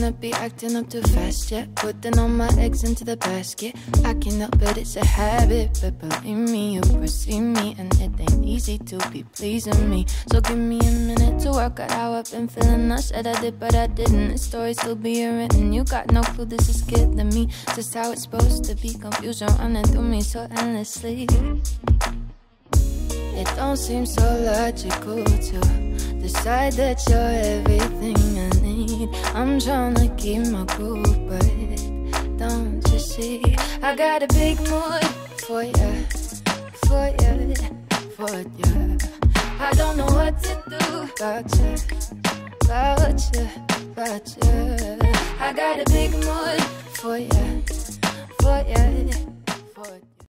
acting up too fast yet. Putting all my eggs into the basket. I can't help it, it's a habit. But believe me, you perceive me, and it ain't easy to be pleasing me. So give me a minute to work out how I've been feeling. I said I did, but I didn't. The story still being written. You got no clue, this is killing me. Just how it's supposed to be. Confusion running through me so endlessly. It don't seem so logical to decide that you're everything I'm trying to keep my cool, but don't you see? I got a big mood for ya, for ya, for ya. I don't know what to do about ya, about ya, about ya. I got a big mood for ya, for ya,